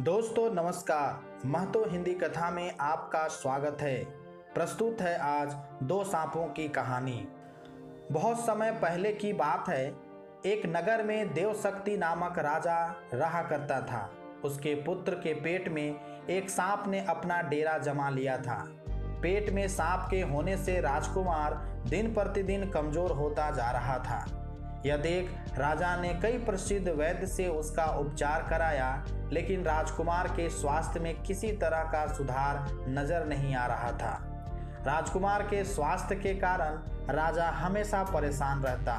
दोस्तों, नमस्कार। महतो हिंदी कथा में आपका स्वागत है। प्रस्तुत है आज दो सांपों की कहानी। बहुत समय पहले की बात है, एक नगर में देवशक्ति नामक राजा रहा करता था। उसके पुत्र के पेट में एक सांप ने अपना डेरा जमा लिया था। पेट में सांप के होने से राजकुमार दिन प्रतिदिन कमज़ोर होता जा रहा था। यह देख राजा ने कई प्रसिद्ध वैद्य से उसका उपचार कराया, लेकिन राजकुमार के स्वास्थ्य में किसी तरह का सुधार नज़र नहीं आ रहा था। राजकुमार के स्वास्थ्य के कारण राजा हमेशा परेशान रहता।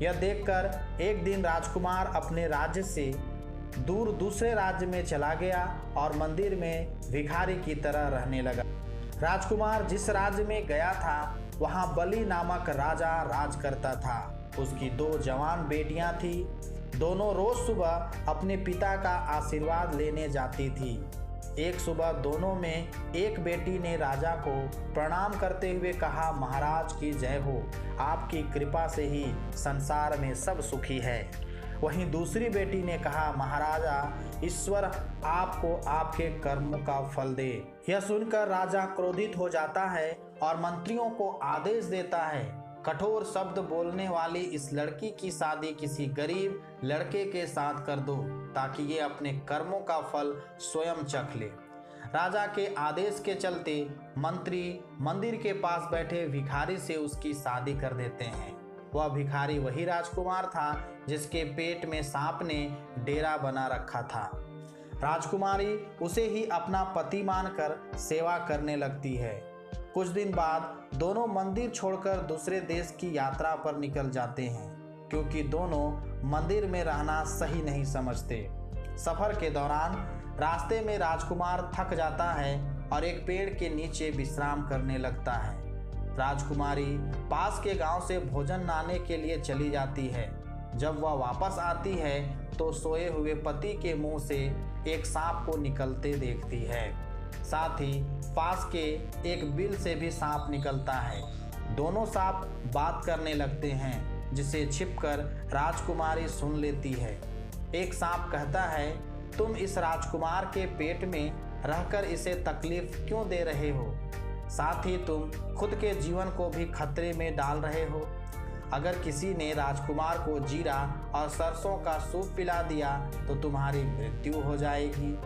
यह देखकर एक दिन राजकुमार अपने राज्य से दूर दूसरे राज्य में चला गया और मंदिर में भिखारी की तरह रहने लगा। राजकुमार जिस राज्य में गया था, वहाँ बलि नामक राजा राज करता था। उसकी दो जवान बेटियाँ थी। दोनों रोज सुबह अपने पिता का आशीर्वाद लेने जाती थी। एक सुबह दोनों में एक बेटी ने राजा को प्रणाम करते हुए कहा, महाराज की जय हो। आपकी कृपा से ही संसार में सब सुखी है। वहीं दूसरी बेटी ने कहा, महाराजा, ईश्वर आपको आपके कर्म का फल दे। यह सुनकर राजा क्रोधित हो जाता है और मंत्रियों को आदेश देता है कठोर शब्द बोलने वाली इस लड़की की शादी किसी गरीब लड़के के साथ कर दो, ताकि ये अपने कर्मों का फल स्वयं चख ले। राजा के आदेश के चलते मंत्री मंदिर के पास बैठे भिखारी से उसकी शादी कर देते हैं। वह भिखारी वही राजकुमार था, जिसके पेट में सांप ने डेरा बना रखा था। राजकुमारी उसे ही अपना पति मानकर सेवा करने लगती है। कुछ दिन बाद दोनों मंदिर छोड़कर दूसरे देश की यात्रा पर निकल जाते हैं, क्योंकि दोनों मंदिर में रहना सही नहीं समझते। सफ़र के दौरान रास्ते में राजकुमार थक जाता है और एक पेड़ के नीचे विश्राम करने लगता है। राजकुमारी पास के गाँव से भोजन लाने के लिए चली जाती है। जब वह वापस आती है तो सोए हुए पति के मुँह से एक सांप को निकलते देखती है। साथ ही पास के एक बिल से भी सांप निकलता है। दोनों सांप बात करने लगते हैं, जिसे छिपकर राजकुमारी सुन लेती है। एक सांप कहता है, तुम इस राजकुमार के पेट में रहकर इसे तकलीफ़ क्यों दे रहे हो? साथ ही तुम खुद के जीवन को भी खतरे में डाल रहे हो। अगर किसी ने राजकुमार को जीरा और सरसों का सूप पिला दिया तो तुम्हारी मृत्यु हो जाएगी।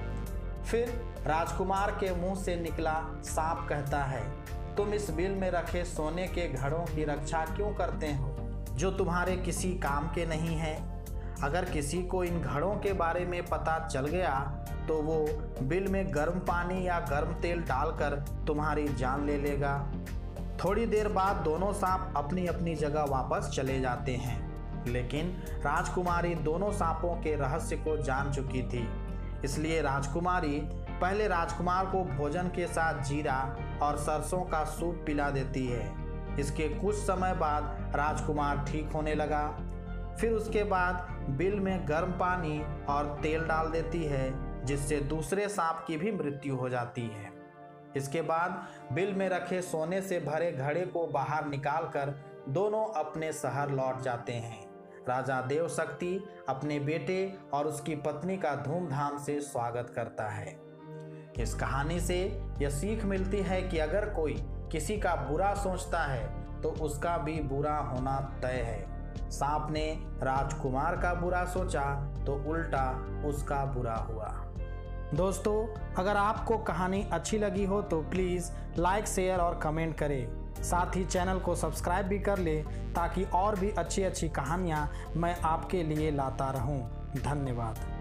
फिर राजकुमार के मुँह से निकला सांप कहता है, तुम इस बिल में रखे सोने के घड़ों की रक्षा क्यों करते हो, जो तुम्हारे किसी काम के नहीं हैं? अगर किसी को इन घड़ों के बारे में पता चल गया तो वो बिल में गर्म पानी या गर्म तेल डालकर तुम्हारी जान ले लेगा। थोड़ी देर बाद दोनों सांप अपनी अपनी जगह वापस चले जाते हैं, लेकिन राजकुमारी दोनों सांपों के रहस्य को जान चुकी थी। इसलिए राजकुमारी पहले राजकुमार को भोजन के साथ जीरा और सरसों का सूप पिला देती है। इसके कुछ समय बाद राजकुमार ठीक होने लगा। फिर उसके बाद बिल में गर्म पानी और तेल डाल देती है, जिससे दूसरे सांप की भी मृत्यु हो जाती है। इसके बाद बिल में रखे सोने से भरे घड़े को बाहर निकालकर दोनों अपने शहर लौट जाते हैं। राजा देवशक्ति अपने बेटे और उसकी पत्नी का धूमधाम से स्वागत करता है। इस कहानी से यह सीख मिलती है कि अगर कोई किसी का बुरा सोचता है तो उसका भी बुरा होना तय है। सांप ने राजकुमार का बुरा सोचा तो उल्टा उसका बुरा हुआ। दोस्तों, अगर आपको कहानी अच्छी लगी हो तो प्लीज़ लाइक शेयर और कमेंट करें। साथ ही चैनल को सब्सक्राइब भी कर ले ताकि और भी अच्छी अच्छी कहानियाँ मैं आपके लिए लाता रहूँ। धन्यवाद।